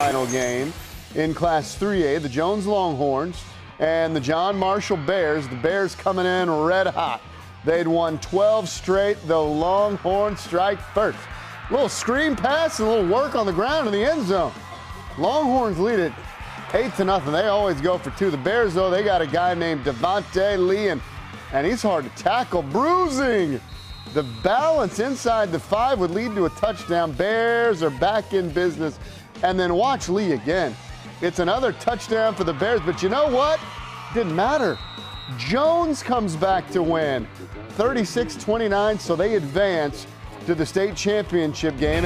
final game in Class 3A, the Jones Longhorns and the John Marshall Bears. The Bears coming in red hot. They'd won 12 straight. The Longhorns strike first. A little screen pass and a little work on the ground in the end zone. Longhorns lead it eight to nothing. They always go for two. The Bears, though, they got a guy named Devontae Lee, and, and he's hard to tackle. Bruising. The balance inside the five would lead to a touchdown. Bears are back in business. And then watch Lee again. It's another touchdown for the Bears, but you know what? Didn't matter. Jones comes back to win 36 29, so they advance to the state championship game.